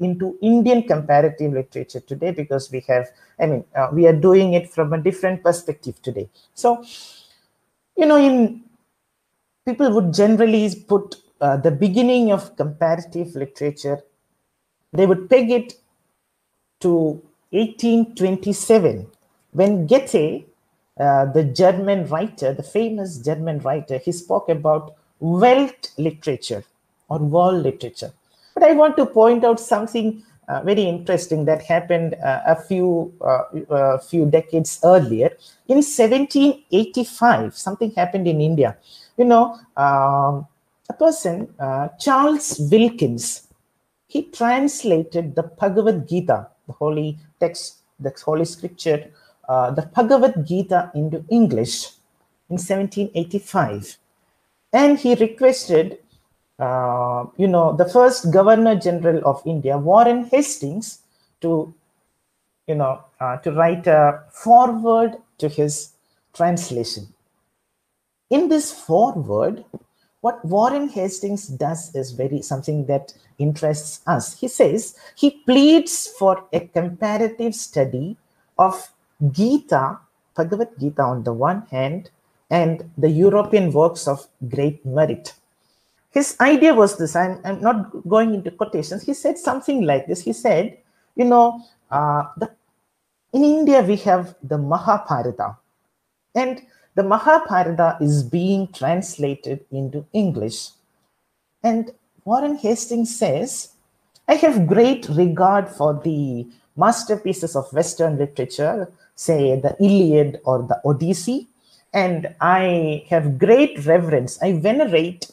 into Indian comparative literature today because we have, I mean, uh, we are doing it from a different perspective today. So, you know, in people would generally put uh, the beginning of comparative literature, they would peg it to 1827 when Goethe, uh, the German writer, the famous German writer, he spoke about Welt literature or world literature. But I want to point out something uh, very interesting that happened uh, a few uh, uh few decades earlier. In 1785, something happened in India. You know, um, a person, uh, Charles Wilkins, he translated the Bhagavad Gita, the holy text, the holy scripture, uh, the Bhagavad Gita into English in 1785. And he requested uh, you know, the first Governor General of India, Warren Hastings, to, you know, uh, to write a foreword to his translation. In this foreword, what Warren Hastings does is very something that interests us. He says he pleads for a comparative study of Gita, Bhagavad Gita on the one hand, and the European works of great merit his idea was this I'm, I'm not going into quotations. He said something like this. He said you know uh, the, in india we have the mahabharata. And the mahabharata is being translated into english. And warren hastings says i have great regard for the masterpieces of western literature say the iliad or the odyssey. And i have great reverence. I venerate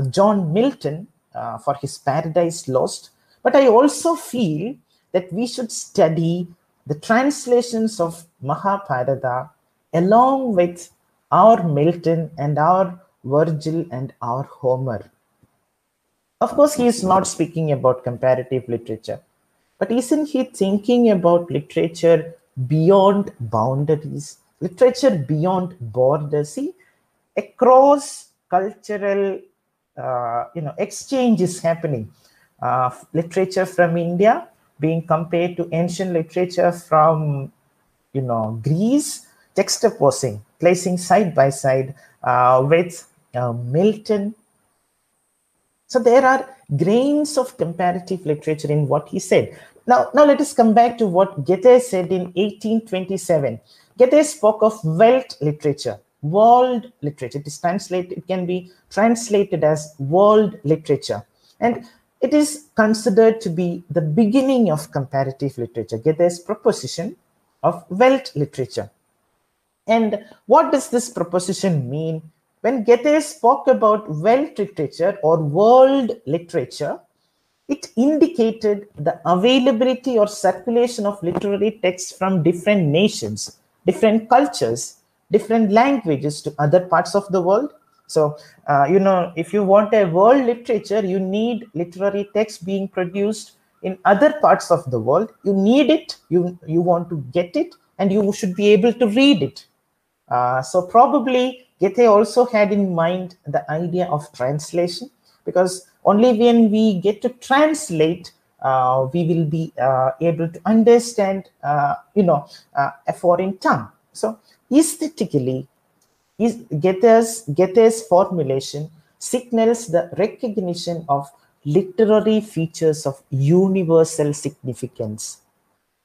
John Milton uh, for his Paradise Lost, but I also feel that we should study the translations of Mahabharata along with our Milton and our Virgil and our Homer. Of course, he is not speaking about comparative literature, but isn't he thinking about literature beyond boundaries, literature beyond borders? See, across cultural uh, you know exchange is happening. Uh, literature from India being compared to ancient literature from you know Greece, juxtaposing, placing side by side uh, with uh, Milton. So there are grains of comparative literature in what he said. Now, now let us come back to what Goethe said in 1827. Goethe spoke of Welt literature world literature. It is translated, it can be translated as world literature. And it is considered to be the beginning of comparative literature, Goethe's proposition of Welt literature. And what does this proposition mean? When Goethe spoke about Welt literature or world literature, it indicated the availability or circulation of literary texts from different nations, different cultures, different languages to other parts of the world. So, uh, you know, if you want a world literature, you need literary text being produced in other parts of the world. You need it, you, you want to get it, and you should be able to read it. Uh, so probably Goethe also had in mind the idea of translation because only when we get to translate uh, we will be uh, able to understand, uh, you know, uh, a foreign tongue. So Aesthetically, Goethe's, Goethe's formulation signals the recognition of literary features of universal significance,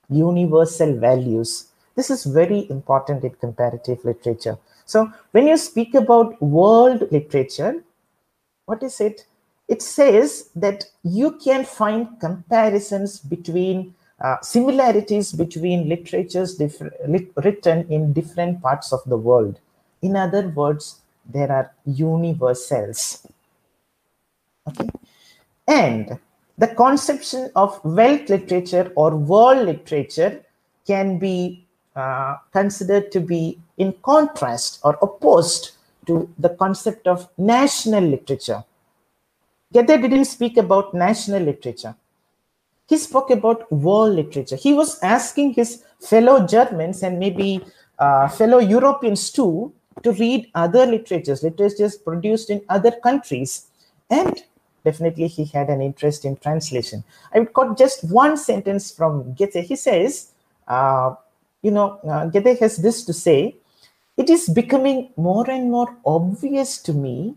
universal values. This is very important in comparative literature. So when you speak about world literature, what is it? It says that you can find comparisons between uh, similarities between literatures lit written in different parts of the world. In other words, there are universals. Okay, and the conception of Welt literature or world literature can be uh, considered to be in contrast or opposed to the concept of national literature. Goethe didn't speak about national literature he spoke about world literature. He was asking his fellow Germans and maybe uh, fellow Europeans too to read other literatures, literatures produced in other countries. And definitely he had an interest in translation. I would quote just one sentence from Goethe. He says, uh, you know, uh, Goethe has this to say, it is becoming more and more obvious to me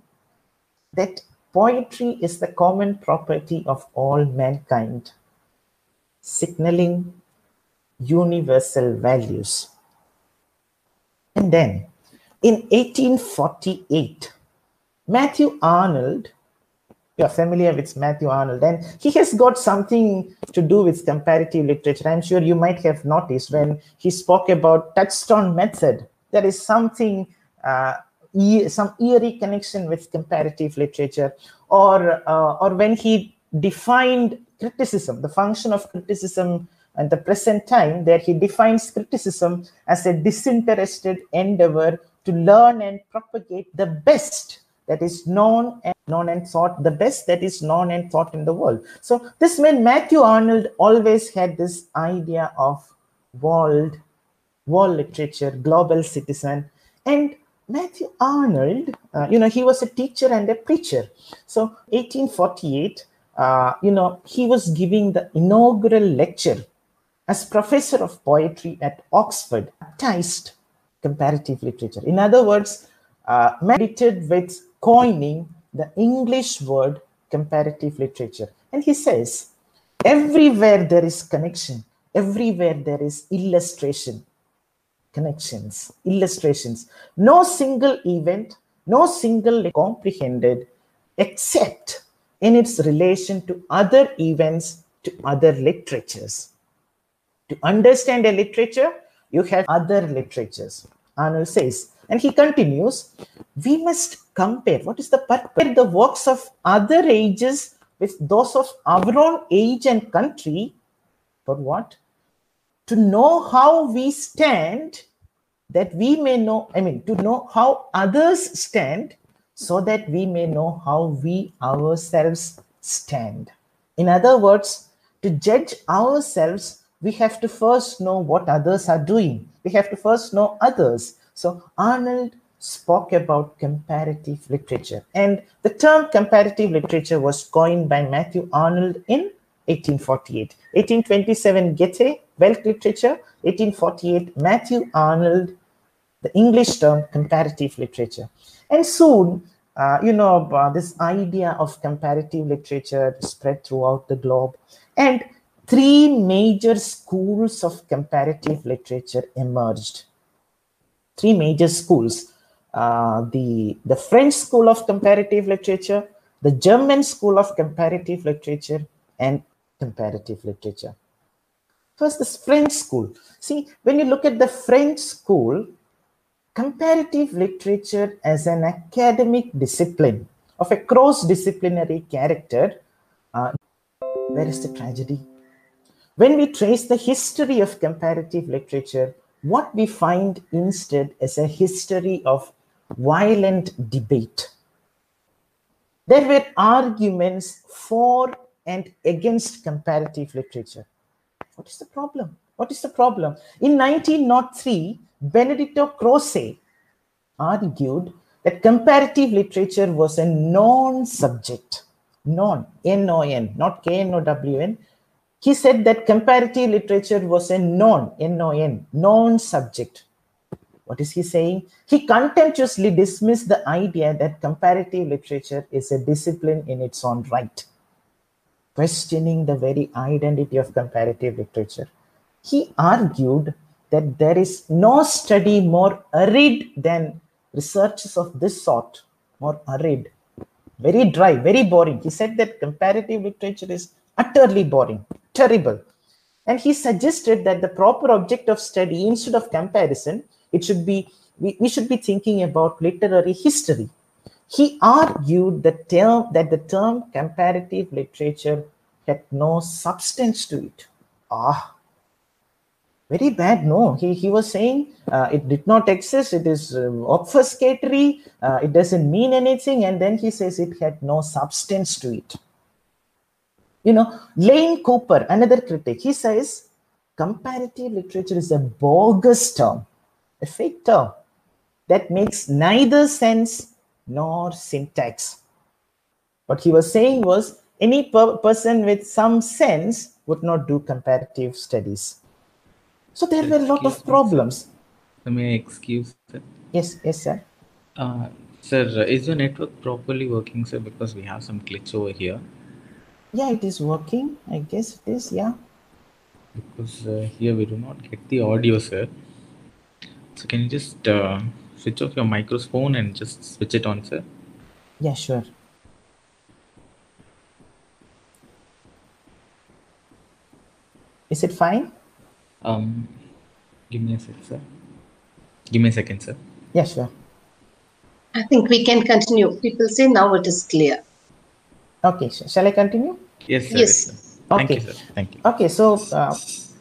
that poetry is the common property of all mankind, signaling universal values. And then in 1848, Matthew Arnold, you're familiar with Matthew Arnold, and he has got something to do with comparative literature. I'm sure you might have noticed when he spoke about touchstone method, there is something, uh, e some eerie connection with comparative literature, or, uh, or when he defined criticism, the function of criticism and the present time, there he defines criticism as a disinterested endeavor to learn and propagate the best that is known and known and thought, the best that is known and thought in the world. So this man, Matthew Arnold, always had this idea of world, world literature, global citizen. And Matthew Arnold, uh, you know, he was a teacher and a preacher. So 1848, uh, you know, he was giving the inaugural lecture as professor of poetry at Oxford, baptized comparative literature. In other words, uh, meditated with coining the English word comparative literature. And he says, everywhere there is connection, everywhere there is illustration, connections, illustrations. No single event, no single comprehended except in its relation to other events, to other literatures. To understand a literature, you have other literatures. Arnold says, and he continues, we must compare. What is the purpose? The works of other ages with those of our own age and country. For what? To know how we stand, that we may know, I mean, to know how others stand, so that we may know how we ourselves stand. In other words, to judge ourselves, we have to first know what others are doing. We have to first know others. So Arnold spoke about comparative literature. And the term comparative literature was coined by Matthew Arnold in 1848. 1827, Goethe, Welt literature. 1848, Matthew Arnold, the English term comparative literature. And soon, uh, you know, uh, this idea of comparative literature spread throughout the globe. And three major schools of comparative literature emerged. Three major schools. Uh, the, the French School of Comparative Literature, the German School of Comparative Literature, and Comparative Literature. First, this French School. See, when you look at the French School, comparative literature as an academic discipline of a cross-disciplinary character, uh, where is the tragedy? When we trace the history of comparative literature, what we find instead is a history of violent debate. There were arguments for and against comparative literature. What is the problem? What is the problem? In 1903, Benedetto Croce argued that comparative literature was a non, N-O-N, not K-N-O-W-N. He said that comparative literature was a non, N-O-N, non-subject. What is he saying? He contemptuously dismissed the idea that comparative literature is a discipline in its own right, questioning the very identity of comparative literature. He argued that there is no study more arid than researches of this sort, more arid, very dry, very boring. He said that comparative literature is utterly boring, terrible. And he suggested that the proper object of study, instead of comparison, it should be, we, we should be thinking about literary history. He argued the term, that the term comparative literature had no substance to it. Ah, very bad no. He, he was saying uh, it did not exist. It is um, obfuscatory. Uh, it doesn't mean anything. And then he says it had no substance to it. You know lane cooper another critic he says comparative literature is a bogus term a fake term that makes neither sense nor syntax. What he was saying was any per person with some sense would not do comparative studies. So there were a lot of problems. May I excuse? Sir? Yes, yes, sir. Uh, sir, is your network properly working, sir? Because we have some glitch over here. Yeah, it is working. I guess it is. Yeah. Because uh, here we do not get the audio, sir. So can you just uh, switch off your microphone and just switch it on, sir? Yeah, sure. Is it fine? Um, give me a sec, sir. Give me a second, sir. Yeah, sure. I think we can continue. People say now it is clear. Okay, sh- shall I continue? Yes, sir. Yes. sir. Thank you, Okay. sir. Thank you. Okay, so uh,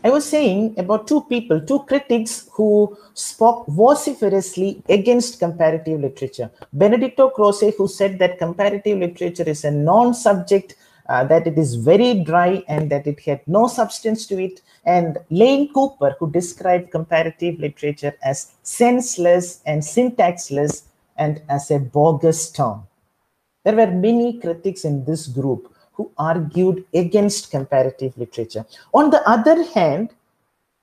I was saying about two people, two critics who spoke vociferously against comparative literature. Benedetto Croce, who said that comparative literature is a non subject, uh, that it is very dry and that it had no substance to it. And Lane Cooper, who described comparative literature as senseless and syntaxless and as a bogus term. There were many critics in this group who argued against comparative literature. On the other hand,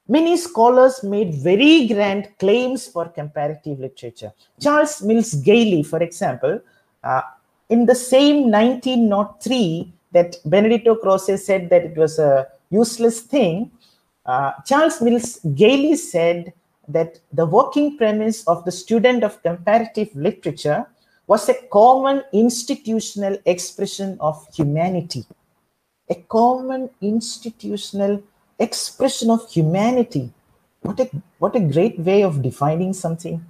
many scholars made very grand claims for comparative literature. Charles Mills Gayley, for example, uh, in the same 1903 that Benedetto Croce said that it was a useless thing, uh, Charles Mills Gayley said that the working premise of the student of comparative literature was a common institutional expression of humanity. A common institutional expression of humanity. What a, what a great way of defining something.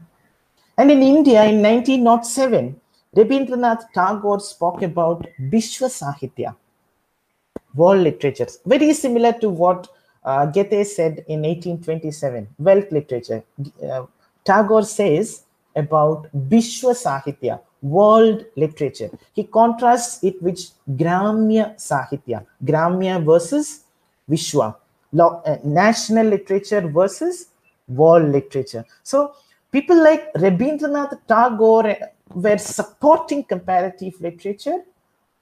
And in India in 1907, Rabindranath Tagore spoke about Vishwa Sahitya, world literature, very similar to what uh, Goethe said in 1827, Welt literature. Uh, Tagore says about Vishwa Sahitya, world literature. He contrasts it with Gramya Sahitya, Gramya versus Vishwa, uh, national literature versus world literature. So people like Rabindranath Tagore were supporting comparative literature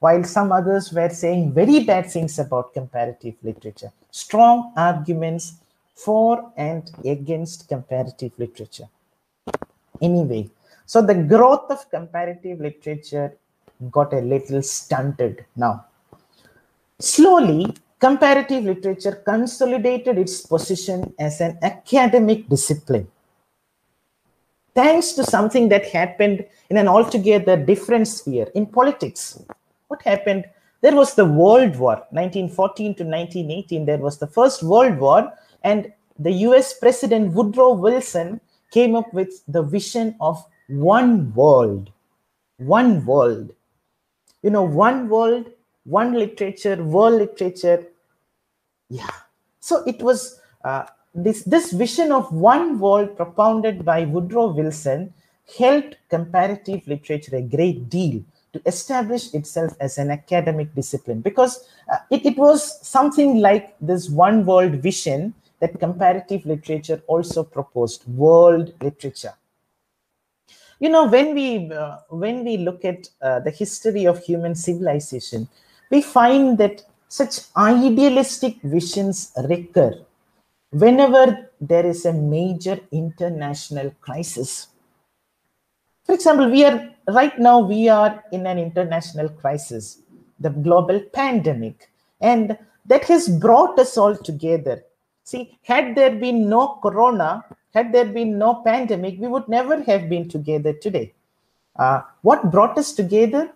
while some others were saying very bad things about comparative literature. Strong arguments for and against comparative literature. Anyway, so the growth of comparative literature got a little stunted now. Slowly, comparative literature consolidated its position as an academic discipline. Thanks to something that happened in an altogether different sphere in politics. What happened? There was the World War, 1914 to 1918. There was the First World War, and the US President Woodrow Wilson came up with the vision of one world. One world. You know, one world, one literature, world literature. Yeah. So it was uh, this, this vision of one world propounded by Woodrow Wilson helped comparative literature a great deal to establish itself as an academic discipline. Because uh, it, it was something like this one world vision that comparative literature also proposed world literature. You know when we uh, when we look at uh, the history of human civilization we find that such idealistic visions recur whenever there is a major international crisis for example we are right now we are in an international crisis the global pandemic and that has brought us all together. See had there been no corona had there been no pandemic we would never have been together today. Uh, what brought us together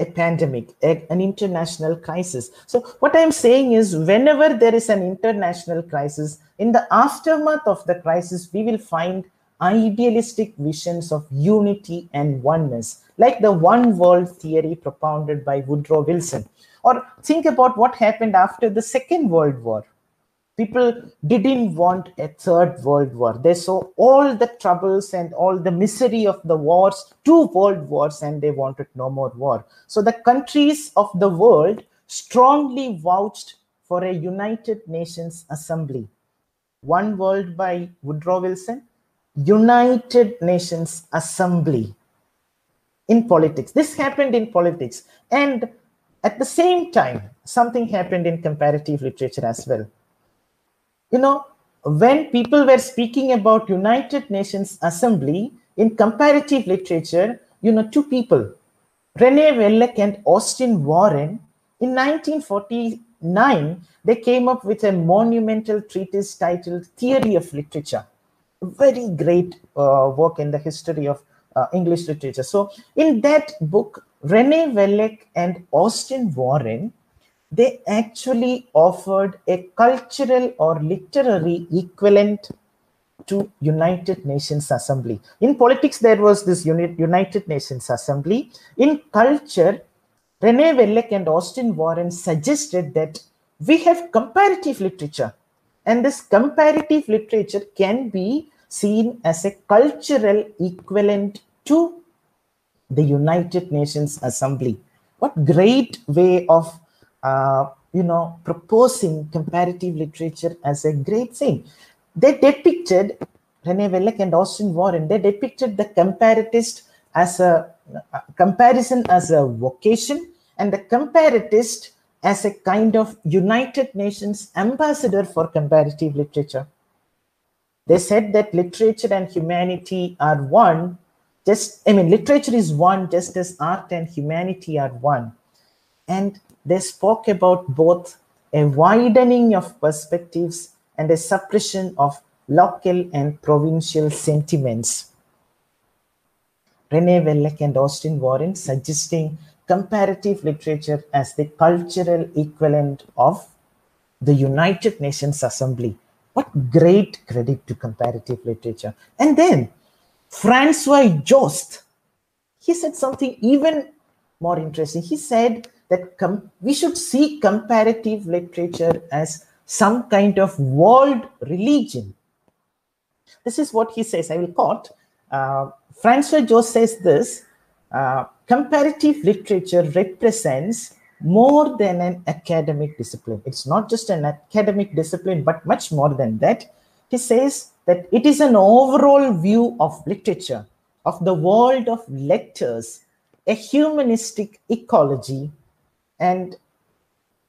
a pandemic a- an international crisis so what i'm saying is whenever there is an international crisis in the aftermath of the crisis we will find idealistic visions of unity and oneness, like the one world theory propounded by Woodrow Wilson. Or think about what happened after the Second World War. People didn't want a third world war. They saw all the troubles and all the misery of the wars, two world wars, and they wanted no more war. So the countries of the world strongly vouched for a United Nations Assembly. One World by Woodrow Wilson, United Nations Assembly. in politics. This happened in politics. And at the same time, something happened in comparative literature as well. You know, when people were speaking about United Nations Assembly in comparative literature, you know, two people, Rene Wellek and Austin Warren, in 1949, they came up with a monumental treatise titled Theory of Literature. A very great uh, work in the history of uh, English literature. So, in that book, Rene Wellek and Austin Warren, they actually offered a cultural or literary equivalent to United Nations Assembly. In politics, there was this United Nations Assembly. In culture, Rene Wellek and Austin Warren suggested that we have comparative literature. And this comparative literature can be seen as a cultural equivalent to the United Nations Assembly. What great way of, uh, you know, proposing comparative literature as a great thing. They depicted, Rene Wellek and Austin Warren, they depicted the comparatist as a, a comparison as a vocation and the comparatist as a kind of United Nations ambassador for comparative literature. They said that literature and humanity are one just i mean literature is one just as art and humanity are one and they spoke about both a widening of perspectives and a suppression of local and provincial sentiments. Rene wellek and austin warren suggesting comparative literature as the cultural equivalent of the united nations assembly. What great credit to comparative literature. And then Francois Jost, he said something even more interesting. He said that we should see comparative literature as some kind of world religion. This is what he says. I will quote. Uh, Francois Jost says this uh, comparative literature represents more than an academic discipline. It's not just an academic discipline, but much more than that. He says that it is an overall view of literature, of the world of letters, a humanistic ecology, and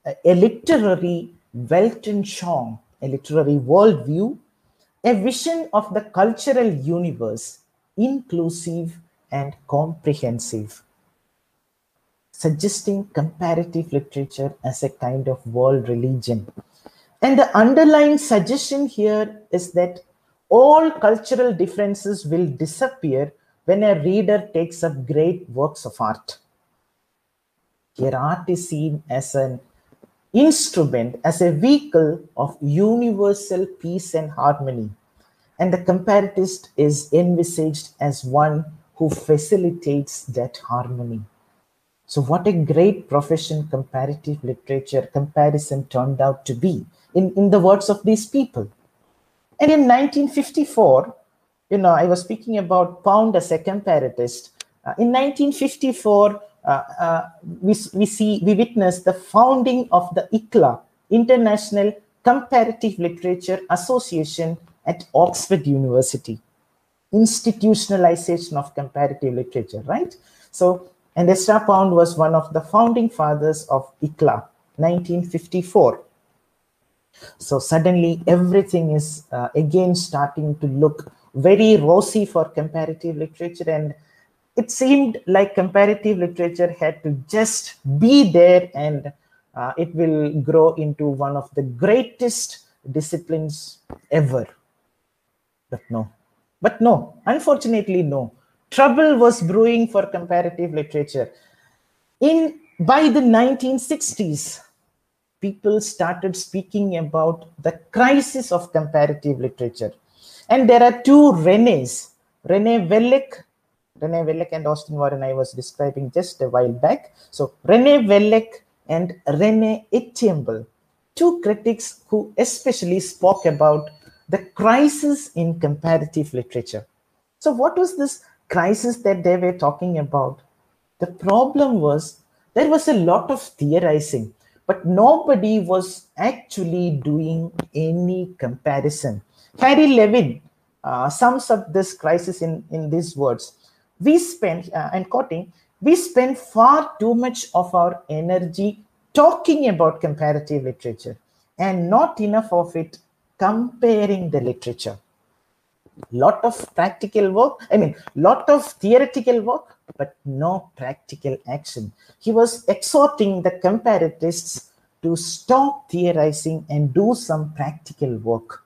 uh, a literary Weltanschauung, a literary worldview, a vision of the cultural universe, inclusive and comprehensive, suggesting comparative literature as a kind of world religion. And the underlying suggestion here is that all cultural differences will disappear when a reader takes up great works of art. Here, art is seen as an instrument, as a vehicle of universal peace and harmony. And the comparatist is envisaged as one who facilitates that harmony. So, what a great profession comparative literature comparison turned out to be, in, in the words of these people. And in 1954, you know, I was speaking about Pound as a comparatist. Uh, in 1954, uh, uh, we, we see, we witness the founding of the ICLA, International Comparative Literature Association at Oxford University. Institutionalization of comparative literature, right? So, and Ezra Pound was one of the founding fathers of ICLA, 1954. So suddenly everything is uh, again starting to look very rosy for comparative literature. And it seemed like comparative literature had to just be there and uh, it will grow into one of the greatest disciplines ever. But no, but no, unfortunately, no. Trouble was brewing for comparative literature. In by the 1960s, people started speaking about the crisis of comparative literature. And there are two Renes, Rene Wellek, Rene Wellek and Austin Warren I was describing just a while back. So Rene Wellek and Rene Etiemble, two critics who especially spoke about the crisis in comparative literature. So what was this crisis that they were talking about? The problem was there was a lot of theorizing but nobody was actually doing any comparison. Harry Levin uh, sums up this crisis in, in these words. We spend, uh, quoting, we spend far too much of our energy talking about comparative literature and not enough of it comparing the literature. Lot of practical work i mean lot of theoretical work but no practical action. He was exhorting the comparatists to stop theorizing and do some practical work.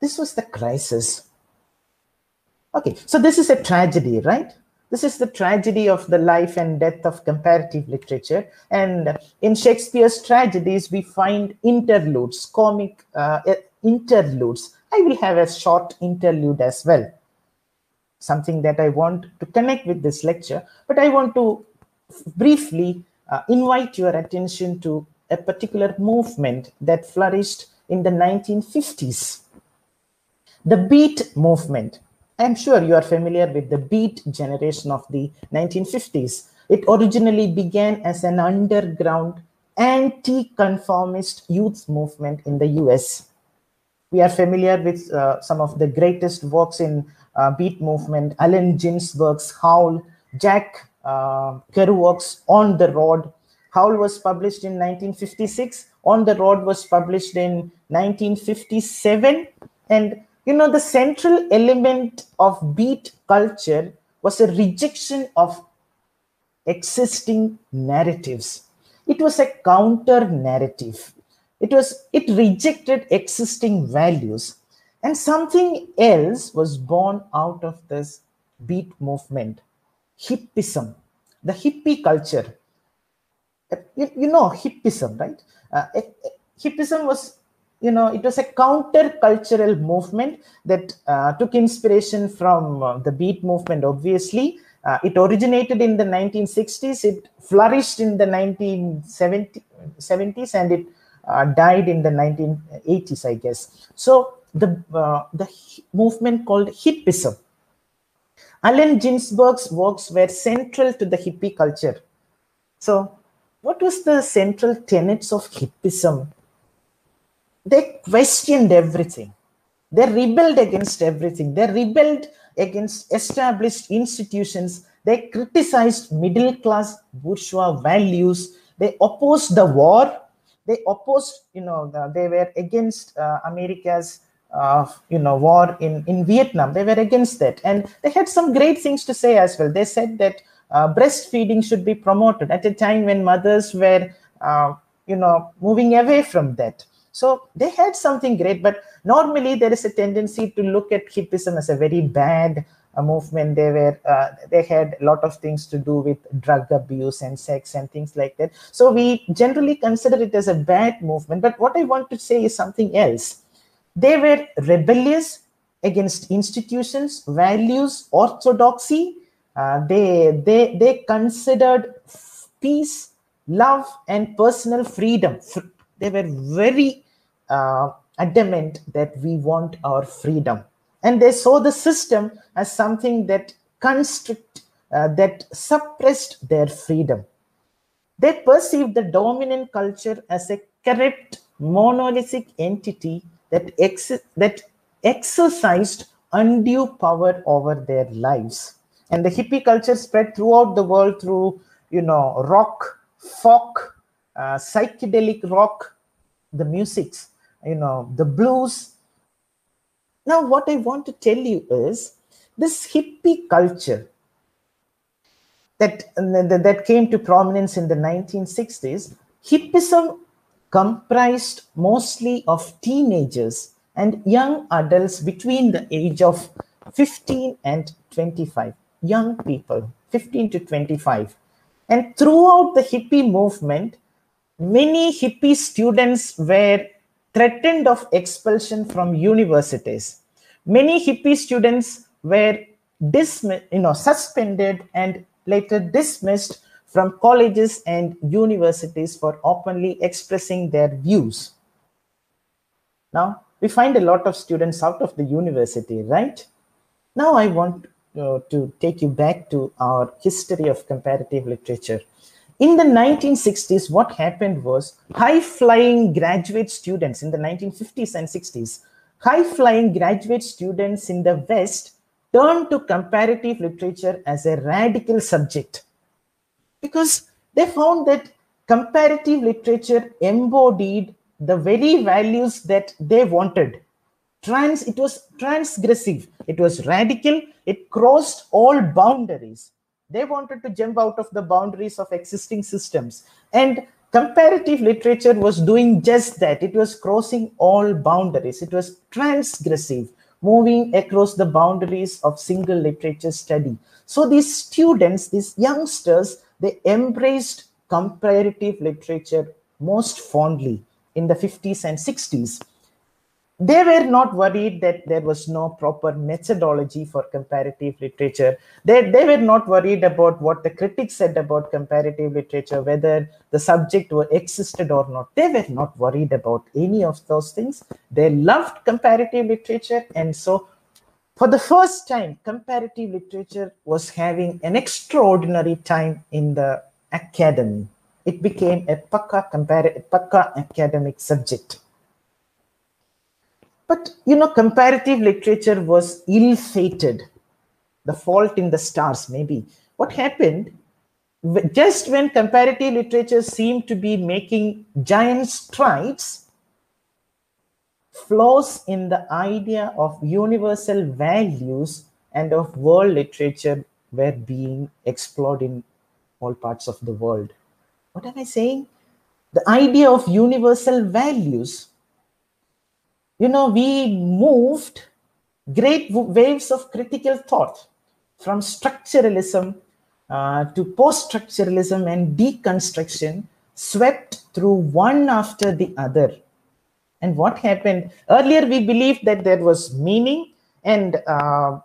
This was the crisis okay so this is a tragedy right this is the tragedy of the life and death of comparative literature and in shakespeare's tragedies we find interludes comic uh, interludes I will have a short interlude as well. Something that I want to connect with this lecture, but I want to briefly uh, invite your attention to a particular movement that flourished in the 1950s. The Beat movement. I'm sure you are familiar with the Beat generation of the 1950s. It originally began as an underground anti-conformist youth movement in the US we are familiar with uh, some of the greatest works in uh, beat movement allen ginsberg's howl jack uh, kerouac's on the road. Howl was published in 1956 on the road was published in 1957 and you know the central element of beat culture was a rejection of existing narratives. It was a counter narrative. It was it rejected existing values. And something else was born out of this beat movement hippism. The hippie culture. Uh, you, you know hippism right? Uh, eh, eh, hippism was you know it was a counter-cultural movement that uh, took inspiration from uh, the beat movement obviously uh, it originated in the 1960s it flourished in the 1970s and it uh, died in the 1980s, I guess. So the uh, the movement called hippism. Allen Ginsberg's works were central to the hippie culture. So, what was the central tenets of hippism? They questioned everything. They rebelled against everything. They rebelled against established institutions. They criticized middle class bourgeois values. They opposed the war they opposed, you know, the, they were against uh, America's, uh, you know, war in, in Vietnam. They were against that. And they had some great things to say as well. They said that uh, breastfeeding should be promoted at a time when mothers were, uh, you know, moving away from that. So they had something great, but normally there is a tendency to look at hippism as a very bad a movement. They were uh, they had a lot of things to do with drug abuse and sex and things like that. So we generally consider it as a bad movement. But what i want to say is something else. They were rebellious against institutions values orthodoxy. Uh, they they they considered peace love and personal freedom. They were very uh, adamant that we want our freedom. And they saw the system as something that constrict uh, that suppressed their freedom. They perceived the dominant culture as a corrupt monolithic entity that ex- that exercised undue power over their lives. And the hippie culture spread throughout the world through you know rock folk uh, psychedelic rock the musics you know the blues now, what I want to tell you is this hippie culture that, that came to prominence in the 1960s, hippism comprised mostly of teenagers and young adults between the age of 15 and 25. Young people, 15 to 25. And throughout the hippie movement, many hippie students were threatened of expulsion from universities. Many hippie students were dismissed, you know, suspended and later dismissed from colleges and universities for openly expressing their views. Now, we find a lot of students out of the university, right? Now, I want uh, to take you back to our history of comparative literature. In the 1960s, what happened was high flying graduate students in the 1950s and 60s, high flying graduate students in the West turned to comparative literature as a radical subject. Because they found that comparative literature embodied the very values that they wanted. Trans it was transgressive. It was radical. It crossed all boundaries they wanted to jump out of the boundaries of existing systems. And comparative literature was doing just that. It was crossing all boundaries. It was transgressive moving across the boundaries of single literature study. So these students these youngsters they embraced comparative literature most fondly in the 50s and 60s they were not worried that there was no proper methodology for comparative literature. They, they were not worried about what the critics said about comparative literature, whether the subject were existed or not. They were not worried about any of those things. They loved comparative literature. And so for the first time, comparative literature was having an extraordinary time in the academy. It became a pakka, pakka academic subject. But you know, comparative literature was ill fated. The fault in the stars, maybe. What happened? Just when comparative literature seemed to be making giant strides, flaws in the idea of universal values and of world literature were being explored in all parts of the world. What am I saying? The idea of universal values you know, we moved great waves of critical thought from structuralism uh, to post structuralism and deconstruction, swept through one after the other. And what happened? Earlier, we believed that there was meaning, and uh,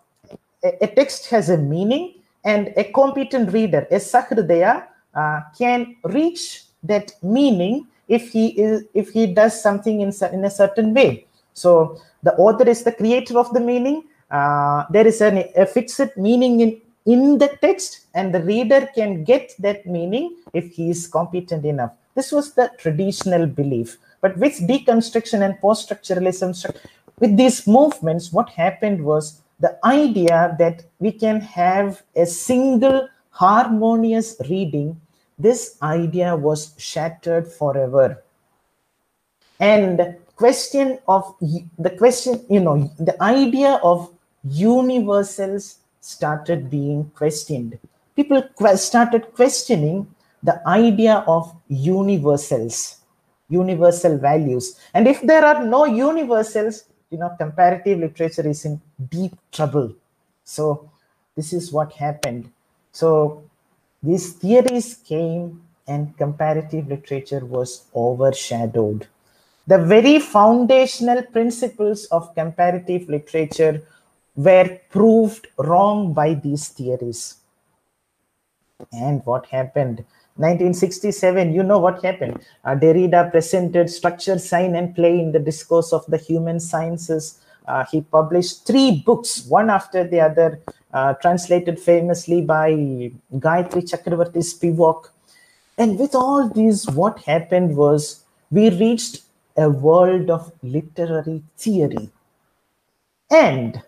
a, text has a meaning, and a competent reader, a sahridaya, uh, can reach that meaning if he is if he does something in, in a certain way so the author is the creator of the meaning. Uh, there is an, a fixed meaning in, in the text, and the reader can get that meaning if he is competent enough. This was the traditional belief. But with deconstruction and post structuralism, with these movements, what happened was the idea that we can have a single harmonious reading, this idea was shattered forever. And question of the question, you know, the idea of universals started being questioned. People started questioning the idea of universals, universal values. And if there are no universals, you know, comparative literature is in deep trouble. So this is what happened. So these theories came and comparative literature was overshadowed the very foundational principles of comparative literature were proved wrong by these theories. And what happened? 1967, you know what happened. Uh, Derrida presented structure, sign, and play in the discourse of the human sciences. Uh, he published three books, one after the other, uh, translated famously by Gayatri Chakravorty Spivak. And with all these, what happened was we reached a world of literary theory. And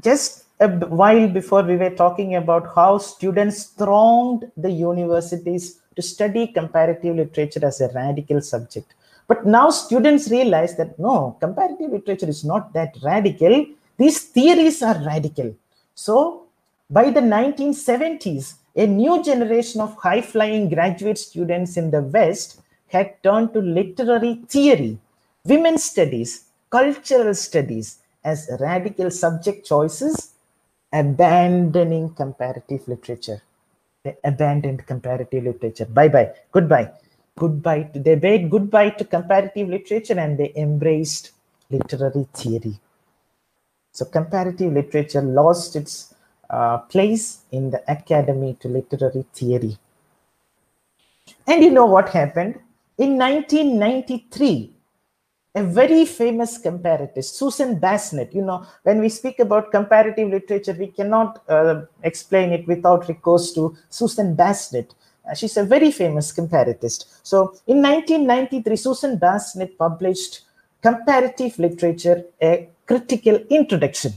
just a while before we were talking about how students thronged the universities to study comparative literature as a radical subject. But now students realize that no, comparative literature is not that radical. These theories are radical. So by the 1970s, a new generation of high flying graduate students in the West had turned to literary theory, women's studies, cultural studies as radical subject choices, abandoning comparative literature. They abandoned comparative literature. Bye bye. Goodbye. Goodbye. To, they bade goodbye to comparative literature and they embraced literary theory. So comparative literature lost its uh, place in the academy to literary theory. And you know what happened? In 1993, a very famous comparatist, Susan Bassnett, you know, when we speak about comparative literature, we cannot uh, explain it without recourse to Susan Bassnett. Uh, she's a very famous comparatist. So in 1993, Susan Bassnett published Comparative Literature, a Critical Introduction.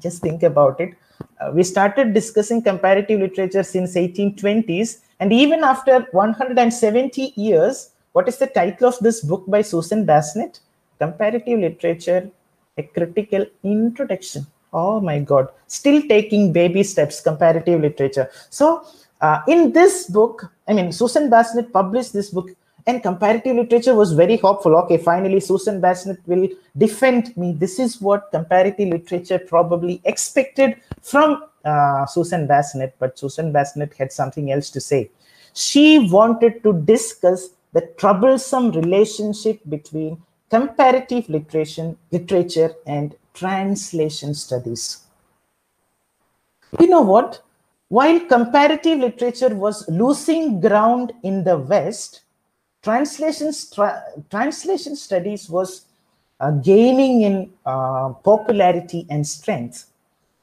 just think about it. Uh, we started discussing comparative literature since 1820s, and even after 170 years, what is the title of this book by Susan Bassnett? Comparative Literature, a Critical Introduction. Oh my God, still taking baby steps, comparative literature. So uh, in this book, I mean, Susan Bassnett published this book and comparative literature was very hopeful. Okay, finally, Susan Bassnett will defend me. This is what comparative literature probably expected from uh, Susan Bassnett, but Susan Bassnett had something else to say. She wanted to discuss the troublesome relationship between comparative literature, literature and translation studies. You know what? While comparative literature was losing ground in the West, translation, tra translation studies was uh, gaining in uh, popularity and strength.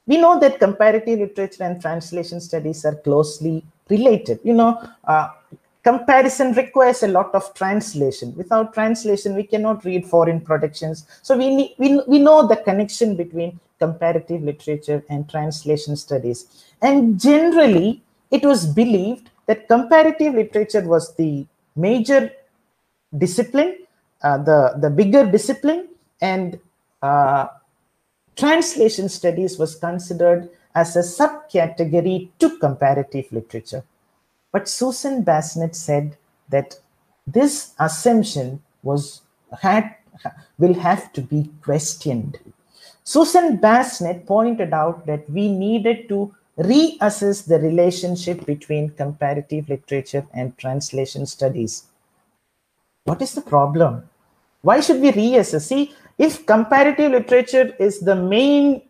We know that comparative literature and translation studies are closely related. You know, uh, comparison requires a lot of translation. Without translation, we cannot read foreign productions. So we, we, we know the connection between comparative literature and translation studies. And generally, it was believed that comparative literature was the major discipline, uh, the, the bigger discipline, and uh, translation studies was considered as a subcategory to comparative literature. But Susan Bassnett said that this assumption was had will have to be questioned. Susan Bassnett pointed out that we needed to reassess the relationship between comparative literature and translation studies. What is the problem? Why should we reassess? See, if comparative literature is the main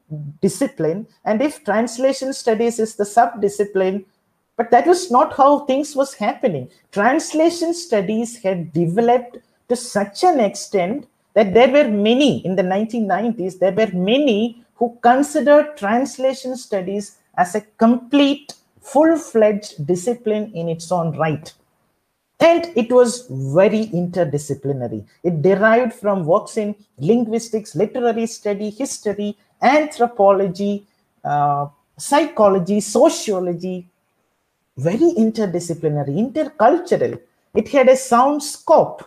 discipline and if translation studies is the sub-discipline, but that was not how things was happening. Translation studies had developed to such an extent that there were many in the 1990s, there were many who considered translation studies as a complete, full-fledged discipline in its own right. And it was very interdisciplinary. It derived from works in linguistics, literary study, history, anthropology, uh, psychology, sociology, very interdisciplinary, intercultural. It had a sound scope.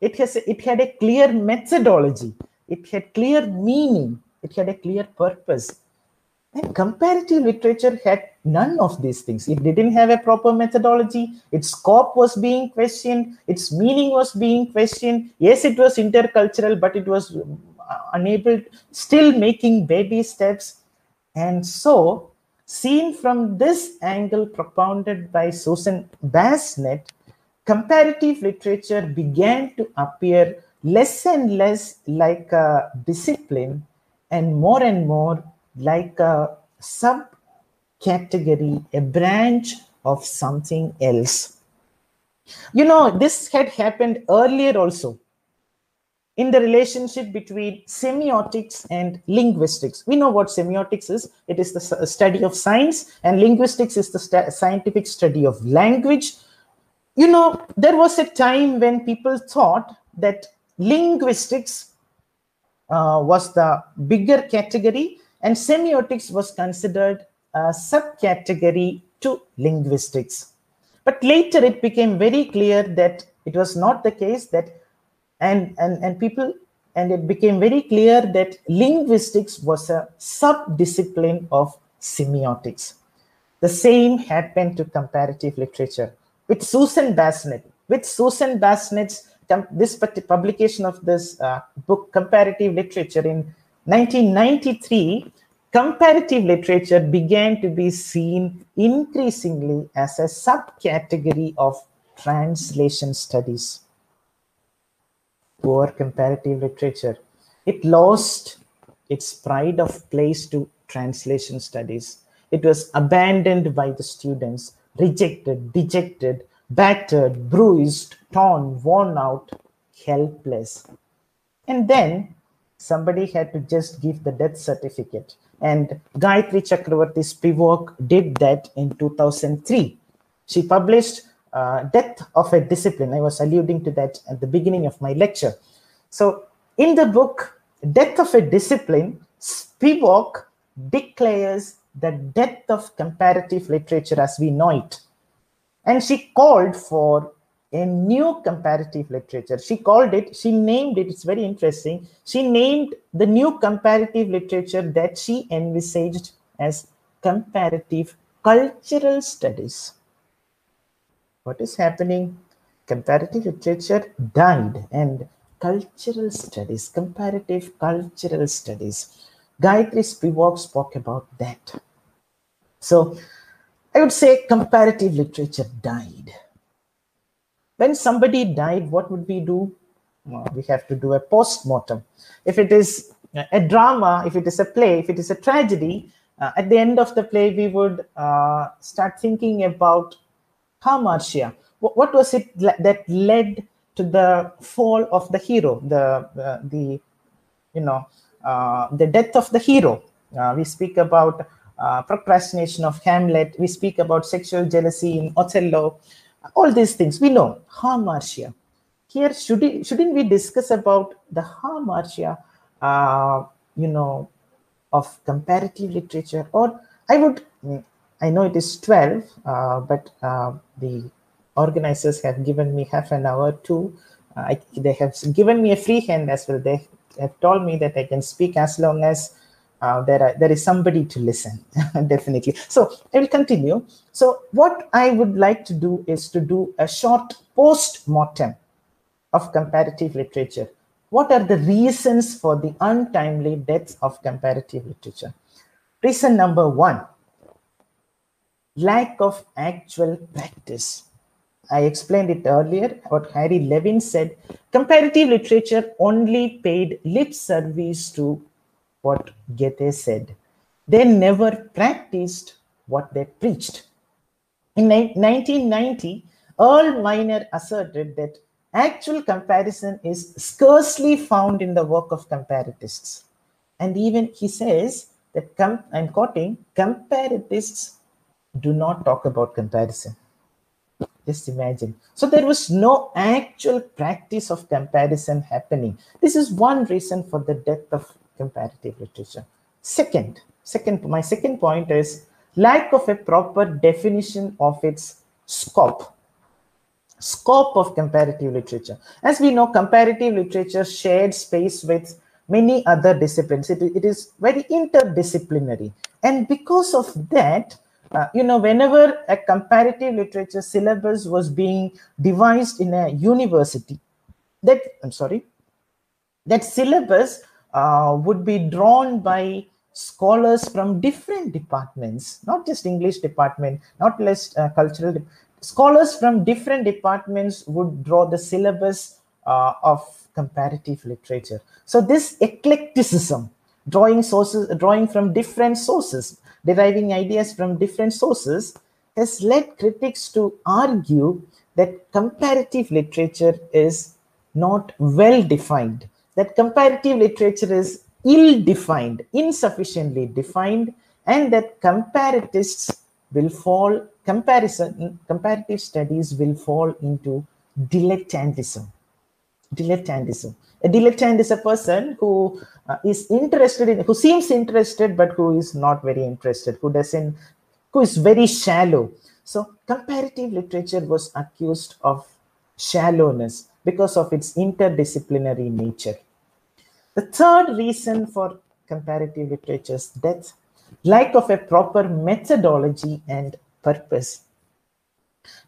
It has it had a clear methodology. It had clear meaning. It had a clear purpose. And comparative literature had none of these things. It didn't have a proper methodology. Its scope was being questioned. Its meaning was being questioned. Yes, it was intercultural, but it was uh, unable, still making baby steps. And so Seen from this angle propounded by Susan Bassnett, comparative literature began to appear less and less like a discipline and more and more like a subcategory, a branch of something else. You know, this had happened earlier also in the relationship between semiotics and linguistics. We know what semiotics is. It is the study of science and linguistics is the scientific study of language. You know, there was a time when people thought that linguistics uh, was the bigger category and semiotics was considered a subcategory to linguistics. But later it became very clear that it was not the case that and and and people and it became very clear that linguistics was a sub-discipline of semiotics the same happened to comparative literature with susan bassnett with susan bassnett's this publication of this uh, book comparative literature in 1993 comparative literature began to be seen increasingly as a subcategory of translation studies poor comparative literature. It lost its pride of place to translation studies. It was abandoned by the students, rejected, dejected, battered, bruised, torn, worn out, helpless. And then somebody had to just give the death certificate. And Gayatri Chakravorty Spivak did that in 2003. She published uh, death of a discipline. I was alluding to that at the beginning of my lecture. So in the book, Death of a Discipline, Spivak declares the death of comparative literature as we know it. And she called for a new comparative literature. She called it, she named it, it's very interesting. She named the new comparative literature that she envisaged as comparative cultural studies. What is happening? Comparative literature died and cultural studies, comparative cultural studies. Gayatri Spivak spoke about that. So I would say comparative literature died. When somebody died, what would we do? Well, we have to do a post-mortem. If it is a drama, if it is a play, if it is a tragedy, uh, at the end of the play, we would uh, start thinking about hamartia. What, what was it that led to the fall of the hero, the, uh, the you know, uh, the death of the hero. Uh, we speak about uh, procrastination of Hamlet. We speak about sexual jealousy in Othello. All these things we know. Hamartia. Here, should it, shouldn't we discuss about the hamartia, uh, you know, of comparative literature? Or I would, I know it is 12, uh, but uh, the organizers have given me half an hour to, I, they have given me a free hand as well. They have told me that I can speak as long as uh, there, are, there is somebody to listen, definitely. So I will continue. So what I would like to do is to do a short post-mortem of comparative literature. What are the reasons for the untimely deaths of comparative literature? Reason number one, lack of actual practice. I explained it earlier, what Harry Levin said, comparative literature only paid lip service to what Goethe said. They never practiced what they preached. In 1990, Earl Miner asserted that actual comparison is scarcely found in the work of comparatists. And even he says that, I'm quoting, comparatists do not talk about comparison. Just imagine. So there was no actual practice of comparison happening. This is one reason for the death of comparative literature. Second, second, my second point is lack of a proper definition of its scope. Scope of comparative literature. As we know, comparative literature shared space with many other disciplines. It, it is very interdisciplinary. And because of that, uh, you know, whenever a comparative literature syllabus was being devised in a university, that, I'm sorry, that syllabus uh, would be drawn by scholars from different departments, not just English department, not less uh, cultural. Scholars from different departments would draw the syllabus uh, of comparative literature. So this eclecticism, drawing sources, drawing from different sources, deriving ideas from different sources has led critics to argue that comparative literature is not well defined, that comparative literature is ill-defined, insufficiently defined, and that comparatists will fall, comparison, comparative studies will fall into dilettantism. Dilettantism. A dilettante is a person who uh, is interested in, who seems interested, but who is not very interested, who doesn't, who is very shallow. So comparative literature was accused of shallowness because of its interdisciplinary nature. The third reason for comparative literature's death, lack of a proper methodology and purpose.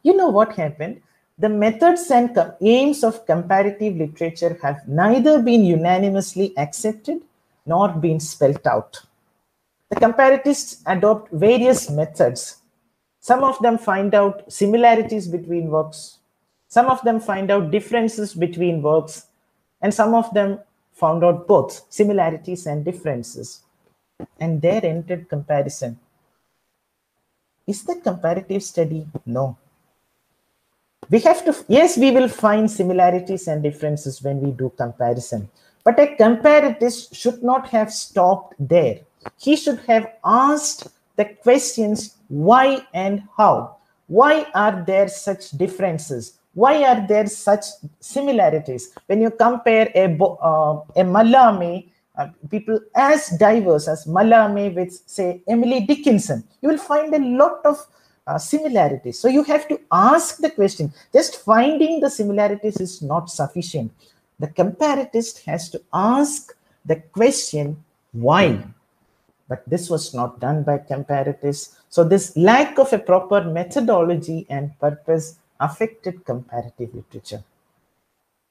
You know what happened? The methods and aims of comparative literature have neither been unanimously accepted nor been spelt out. The comparatists adopt various methods. Some of them find out similarities between works. Some of them find out differences between works. And some of them found out both similarities and differences. And there entered comparison. Is that comparative study? No we have to, yes, we will find similarities and differences when we do comparison. But a comparatist should not have stopped there. He should have asked the questions why and how. Why are there such differences? Why are there such similarities? When you compare a, uh, a Malame uh, people as diverse as Mallarmé with, say, Emily Dickinson, you will find a lot of uh, similarities. So you have to ask the question. Just finding the similarities is not sufficient. The comparatist has to ask the question, why? But this was not done by comparatists. So this lack of a proper methodology and purpose affected comparative literature.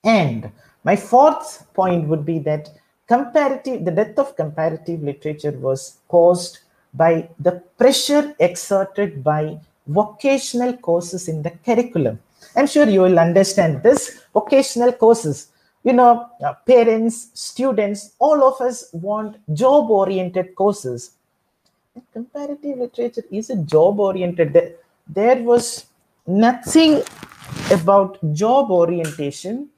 And my fourth point would be that comparative, the death of comparative literature was caused by the pressure exerted by vocational courses in the curriculum. I'm sure you will understand this vocational courses. You know, uh, parents, students, all of us want job oriented courses. And comparative literature is a job oriented. There, there was nothing about job orientation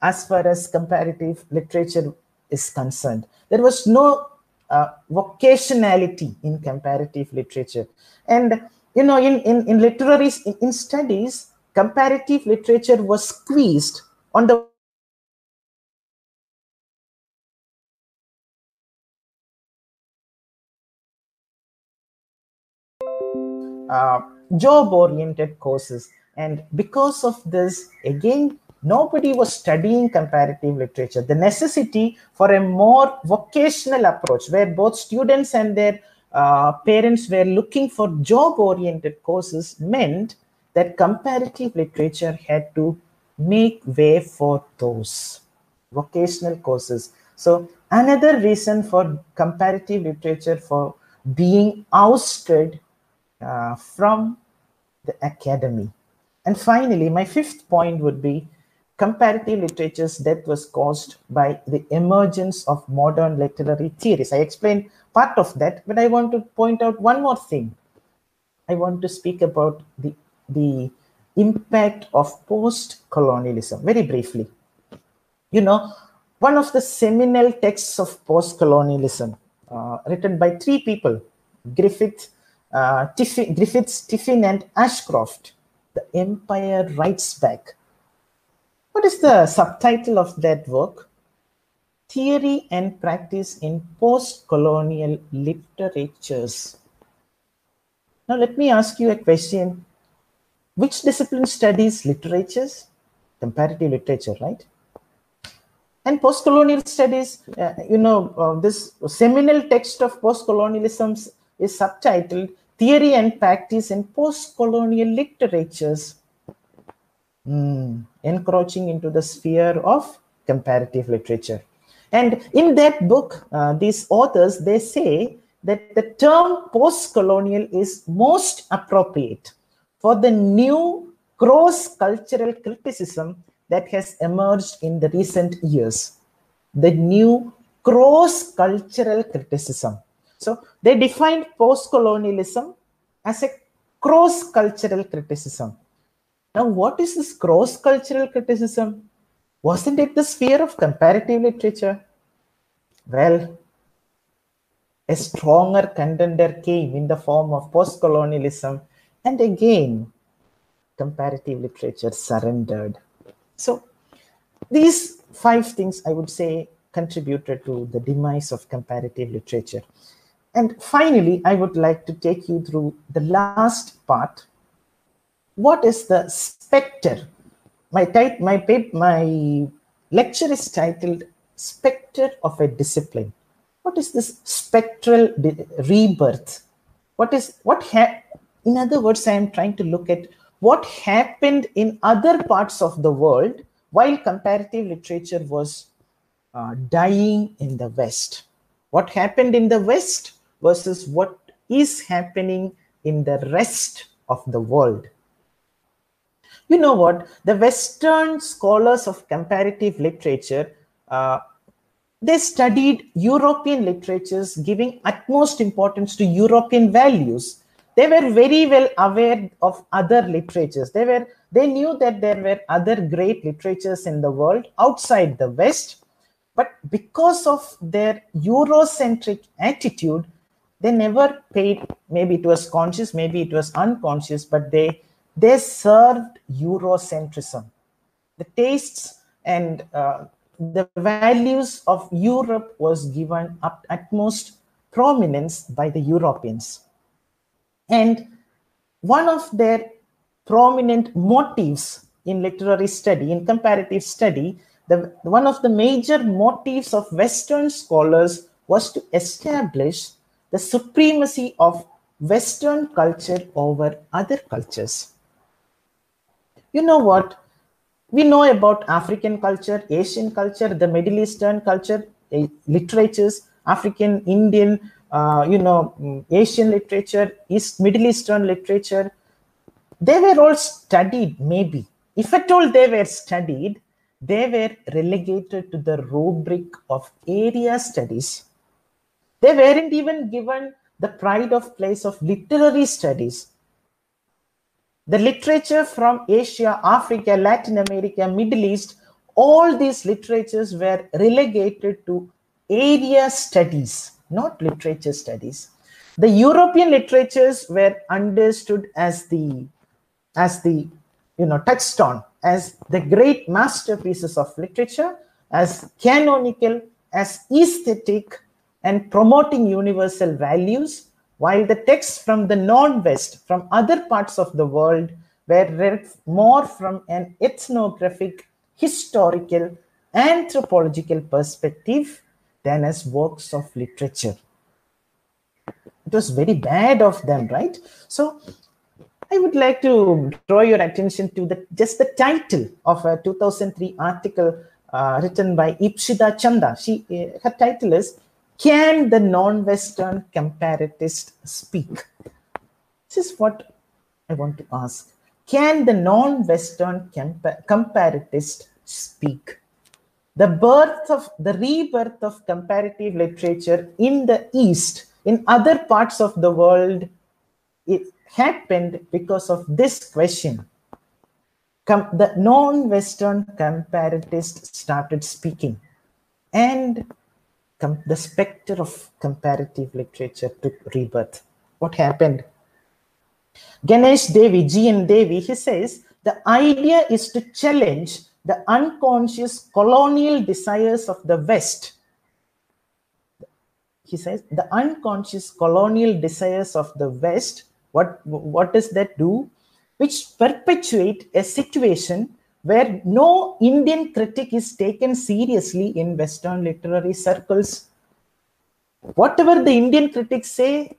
as far as comparative literature is concerned. There was no uh, vocationality in comparative literature. And, you know, in, in, in literary in, in studies, comparative literature was squeezed on the uh, job oriented courses. And because of this again nobody was studying comparative literature. The necessity for a more vocational approach where both students and their uh, parents were looking for job oriented courses meant that comparative literature had to make way for those vocational courses. So another reason for comparative literature for being ousted uh, from the academy and finally my fifth point would be comparative literature's death was caused by the emergence of modern literary theories. I explained part of that, but I want to point out one more thing. I want to speak about the, the impact of post-colonialism very briefly. You know, one of the seminal texts of post-colonialism uh, written by three people, Griffith, uh, Griffiths, Tiffin, and Ashcroft, The Empire Writes Back what is the subtitle of that work? Theory and Practice in Post-Colonial Literatures. Now let me ask you a question. Which discipline studies literatures? Comparative literature, right? And post-colonial studies, uh, you know, uh, this seminal text of post-colonialism is subtitled Theory and Practice in Post-Colonial Literatures mm, encroaching into the sphere of comparative literature. And in that book, uh, these authors, they say that the term post-colonial is most appropriate for the new cross-cultural criticism that has emerged in the recent years. The new cross-cultural criticism. So they defined post-colonialism as a cross-cultural criticism. Now, what is this cross cultural criticism? Wasn't it the sphere of comparative literature? Well, a stronger contender came in the form of post colonialism, and again, comparative literature surrendered. So, these five things I would say contributed to the demise of comparative literature. And finally, I would like to take you through the last part what is the specter? My, tit- my, my lecture is titled Spectre of a Discipline. What is this spectral rebirth? What is what ha- in other words, I am trying to look at what happened in other parts of the world while comparative literature was uh, dying in the West. What happened in the West versus what is happening in the rest of the world you know what? The Western scholars of comparative literature, uh, they studied European literatures, giving utmost importance to European values. They were very well aware of other literatures. They were they knew that there were other great literatures in the world outside the West, but because of their Eurocentric attitude, they never paid. Maybe it was conscious, maybe it was unconscious, but they they served Eurocentrism. The tastes and uh, the values of Europe was given up utmost prominence by the Europeans. And one of their prominent motives in literary study, in comparative study, the, one of the major motives of Western scholars was to establish the supremacy of Western culture over other cultures. You know what? We know about African culture, Asian culture, the Middle Eastern culture, uh, literatures, African, Indian, uh, you know, mm, Asian literature, East Middle Eastern literature. They were all studied, maybe. If at all they were studied, they were relegated to the rubric of area studies. They weren't even given the pride of place of literary studies. The literature from Asia, Africa, Latin America, Middle East, all these literatures were relegated to area studies, not literature studies. The European literatures were understood as the, as the, you know, touched on as the great masterpieces of literature, as canonical, as aesthetic, and promoting universal values, while the texts from the non-West, from other parts of the world, were read more from an ethnographic, historical, anthropological perspective than as works of literature. It was very bad of them, right? So I would like to draw your attention to the just the title of a 2003 article uh, written by Ipshita Chanda. She, uh, her title is can the non-Western comparatist speak? This is what I want to ask. Can the non-Western comparatist speak? The birth of the rebirth of comparative literature in the East, in other parts of the world, it happened because of this question. Com the non-Western comparatist started speaking. And the specter of comparative literature took rebirth. What happened? Ganesh Devi, G.N. Devi, he says, the idea is to challenge the unconscious colonial desires of the West. He says, the unconscious colonial desires of the West, what, what does that do? Which perpetuate a situation where no Indian critic is taken seriously in Western literary circles. Whatever the Indian critics say,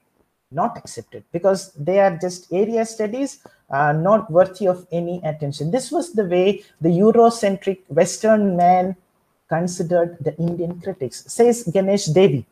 not accepted because they are just area studies, uh, not worthy of any attention. This was the way the Eurocentric Western man considered the Indian critics, says Ganesh Devi.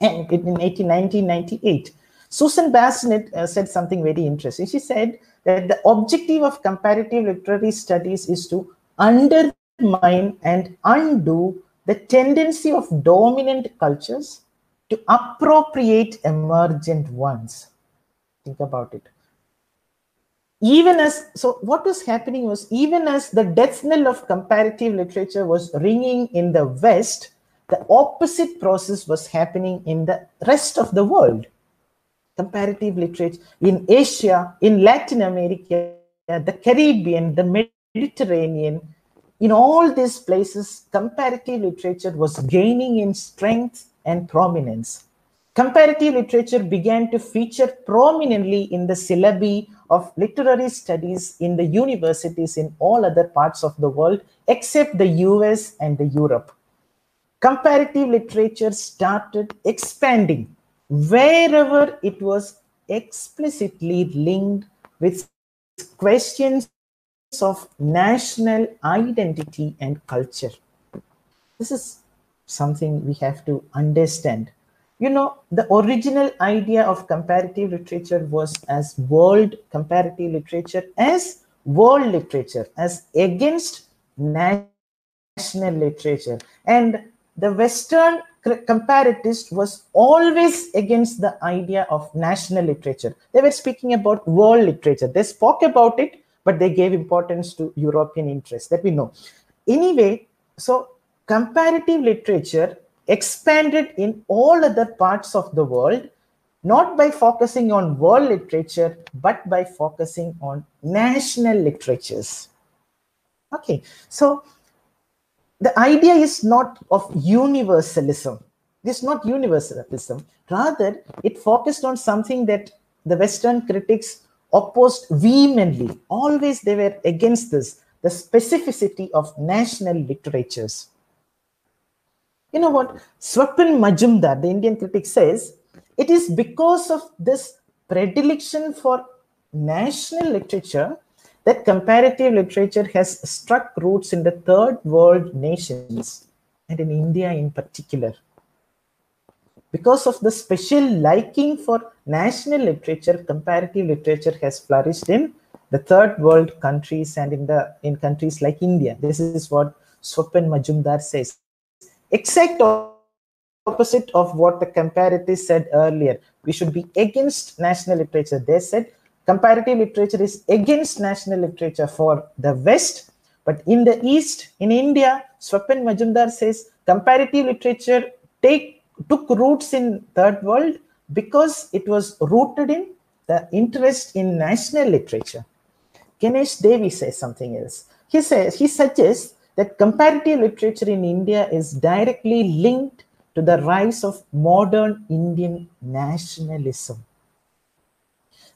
And in 1998, Susan Bassnett uh, said something very interesting. She said that the objective of comparative literary studies is to undermine and undo the tendency of dominant cultures to appropriate emergent ones. Think about it. Even as, so what was happening was even as the death knell of comparative literature was ringing in the West, the opposite process was happening in the rest of the world comparative literature in Asia, in Latin America, the Caribbean, the Mediterranean, in all these places, comparative literature was gaining in strength and prominence. Comparative literature began to feature prominently in the syllabi of literary studies in the universities in all other parts of the world except the US and the Europe. Comparative literature started expanding wherever it was explicitly linked with questions of national identity and culture. This is something we have to understand. You know, the original idea of comparative literature was as world comparative literature, as world literature, as against national literature. And the Western comparatist was always against the idea of national literature. They were speaking about world literature. They spoke about it, but they gave importance to European interests that we know. Anyway, so comparative literature expanded in all other parts of the world, not by focusing on world literature, but by focusing on national literatures. Okay, so the idea is not of universalism. It's not universalism. Rather, it focused on something that the Western critics opposed vehemently. Always they were against this, the specificity of national literatures. You know what? Swapan Majumdar, the Indian critic, says it is because of this predilection for national literature that comparative literature has struck roots in the third world nations and in India in particular. Because of the special liking for national literature, comparative literature has flourished in the third world countries and in the in countries like India. This is what Swapan Majumdar says. Exact opposite of what the comparatives said earlier. We should be against national literature. They said comparative literature is against national literature for the West, but in the East, in India, Swapan Majumdar says comparative literature take took roots in third world because it was rooted in the interest in national literature. Ganesh Devi says something else. He says he suggests that comparative literature in India is directly linked to the rise of modern Indian nationalism.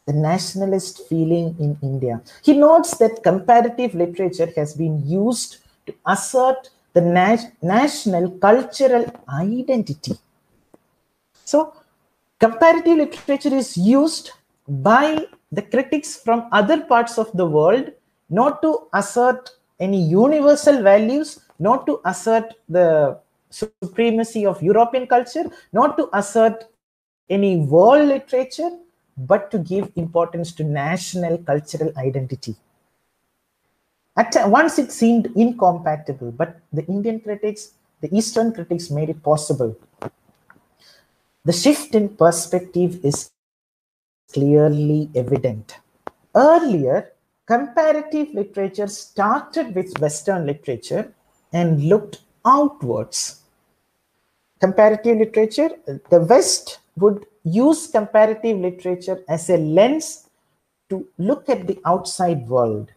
The nationalist feeling in India. He notes that comparative literature has been used to assert the na- national cultural identity so comparative literature is used by the critics from other parts of the world not to assert any universal values, not to assert the supremacy of European culture, not to assert any world literature, but to give importance to national cultural identity. At once it seemed incompatible, but the Indian critics, the Eastern critics made it possible the shift in perspective is clearly evident. Earlier, comparative literature started with Western literature and looked outwards. Comparative literature, the West would use comparative literature as a lens to look at the outside world.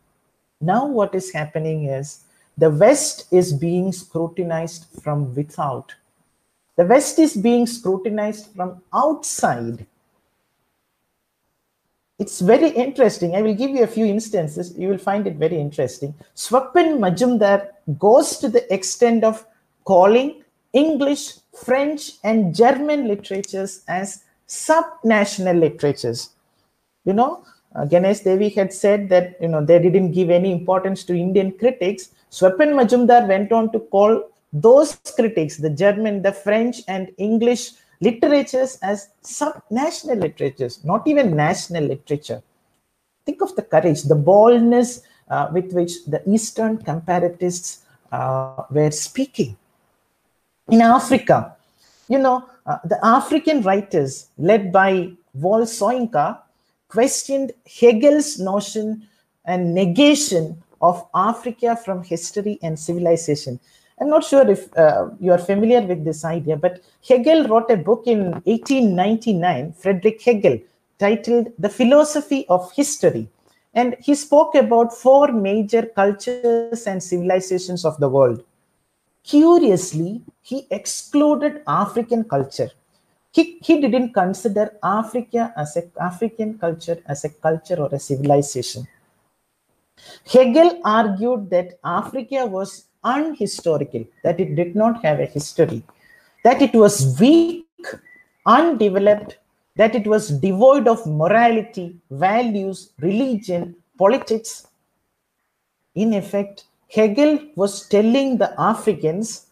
Now, what is happening is the West is being scrutinized from without the West is being scrutinized from outside. It's very interesting. I will give you a few instances. You will find it very interesting. Swapan Majumdar goes to the extent of calling English, French, and German literatures as subnational literatures. You know, uh, Ganesh Devi had said that you know they didn't give any importance to Indian critics. Swapan Majumdar went on to call those critics, the German, the French, and English literatures as sub-national literatures, not even national literature. Think of the courage, the boldness uh, with which the Eastern comparatists uh, were speaking. In Africa, you know, uh, the African writers led by Wole Soyinka questioned Hegel's notion and negation of Africa from history and civilization. I'm not sure if uh, you are familiar with this idea, but Hegel wrote a book in 1899, Frederick Hegel, titled The Philosophy of History. And he spoke about four major cultures and civilizations of the world. Curiously, he excluded African culture. He, he didn't consider Africa as a African culture as a culture or a civilization. Hegel argued that Africa was unhistorical, that it did not have a history, that it was weak, undeveloped, that it was devoid of morality, values, religion, politics. In effect, Hegel was telling the Africans,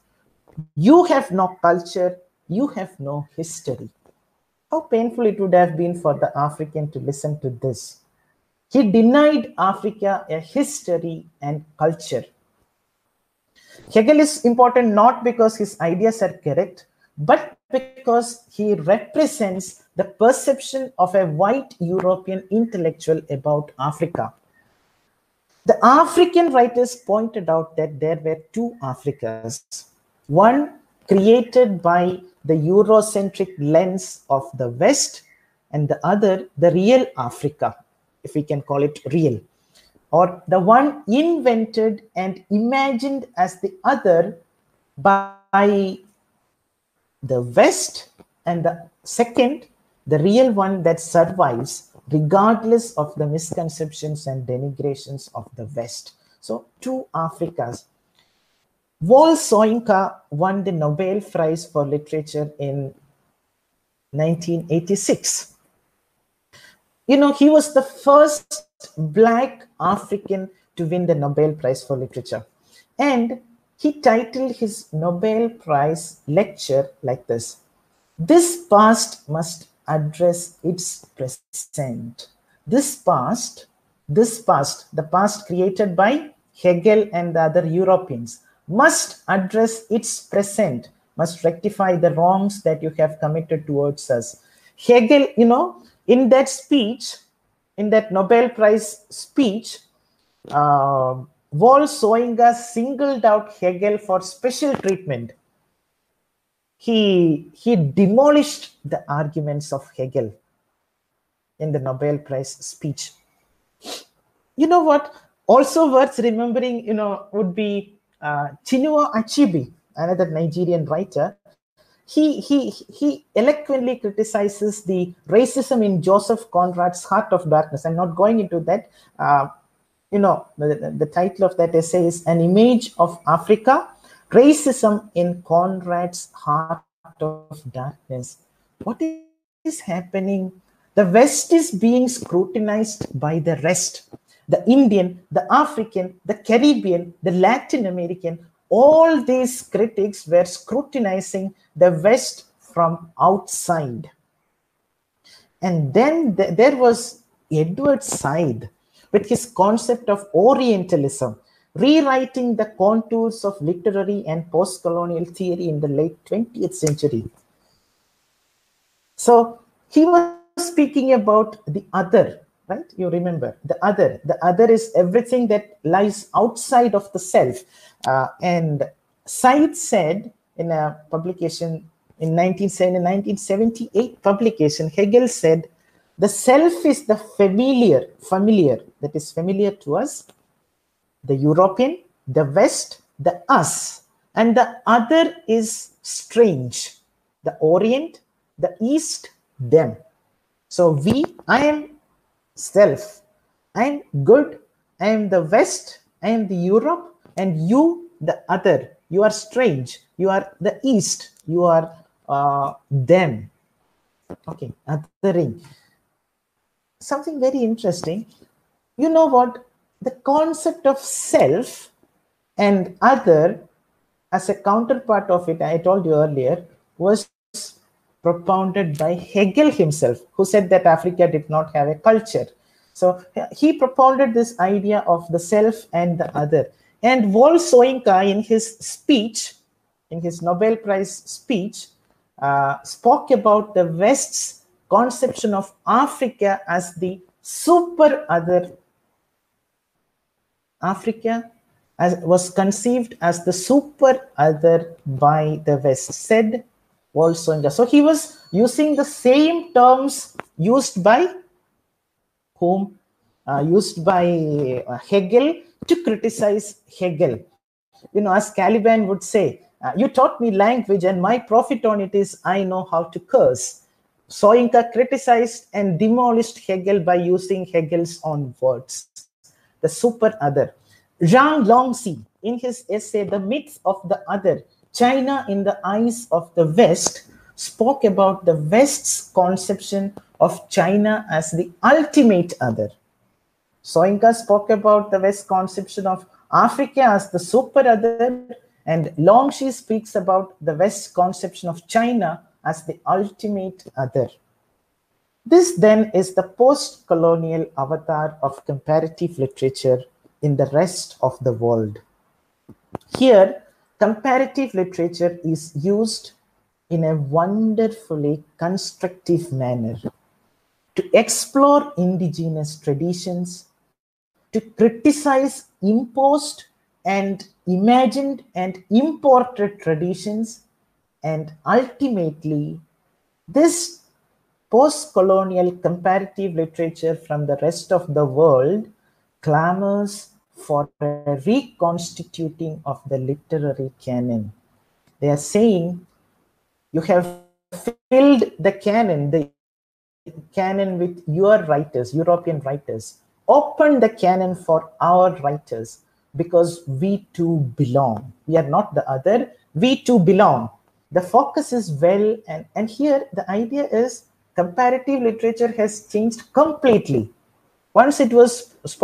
you have no culture, you have no history. How painful it would have been for the African to listen to this. He denied Africa a history and culture. Hegel is important not because his ideas are correct, but because he represents the perception of a white European intellectual about Africa. The African writers pointed out that there were two Africas. One created by the Eurocentric lens of the West, and the other, the real Africa, if we can call it real or the one invented and imagined as the other by the West, and the second, the real one that survives regardless of the misconceptions and denigrations of the West. So, two Africas. Wole Soyinka won the Nobel Prize for Literature in 1986. You know, he was the first Black African to win the Nobel Prize for Literature. And he titled his Nobel Prize lecture like this This past must address its present. This past, this past, the past created by Hegel and the other Europeans, must address its present, must rectify the wrongs that you have committed towards us. Hegel, you know, in that speech, in that Nobel Prize speech, uh, Soyinka singled out Hegel for special treatment. He, he demolished the arguments of Hegel in the Nobel Prize speech. You know what? Also worth remembering, you know, would be uh, Chinua Achebe, another Nigerian writer. He, he, he eloquently criticizes the racism in Joseph Conrad's Heart of Darkness. I'm not going into that. Uh, you know, the, the title of that essay is An Image of Africa Racism in Conrad's Heart of Darkness. What is happening? The West is being scrutinized by the rest. The Indian, the African, the Caribbean, the Latin American, all these critics were scrutinizing the West from outside. And then th there was Edward Said with his concept of Orientalism, rewriting the contours of literary and post colonial theory in the late 20th century. So he was speaking about the other, right? You remember the other. The other is everything that lies outside of the self. Uh, and Said said in a publication in 1978 publication, Hegel said, the self is the familiar, familiar, that is familiar to us, the European, the West, the us, and the other is strange, the Orient, the East, them. So we, I am self, I am good, I am the West, I am the Europe, and you, the other. You are strange, you are the East, you are uh, them. Okay, othering. Something very interesting. You know what? The concept of self and other as a counterpart of it, I told you earlier, was propounded by Hegel himself, who said that Africa did not have a culture. So he propounded this idea of the self and the other. And Wole Soyinka, in his speech, in his Nobel Prize speech, uh, spoke about the West's conception of Africa as the super other. Africa as, was conceived as the super other by the West, said Soyinka. So he was using the same terms used by whom? Uh, used by uh, Hegel to criticize Hegel. You know, as Caliban would say, uh, you taught me language, and my profit on it is I know how to curse. Soyinka criticized and demolished Hegel by using Hegel's own words, the super other. Zhang Longxi, in his essay, The Myth of the Other, China in the Eyes of the West, spoke about the West's conception of China as the ultimate other. Soyinka spoke about the West's conception of Africa as the super other and Longxi speaks about the West's conception of China as the ultimate other. This then is the post colonial avatar of comparative literature in the rest of the world. Here, comparative literature is used in a wonderfully constructive manner to explore indigenous traditions, to criticize imposed and imagined and imported traditions, and ultimately, this post colonial comparative literature from the rest of the world clamors for a reconstituting of the literary canon. They are saying you have filled the canon, the canon with your writers, European writers. Open the canon for our writers because we too belong. We are not the other, we too belong. The focus is well, and, and here the idea is comparative literature has changed completely. Once it was spoken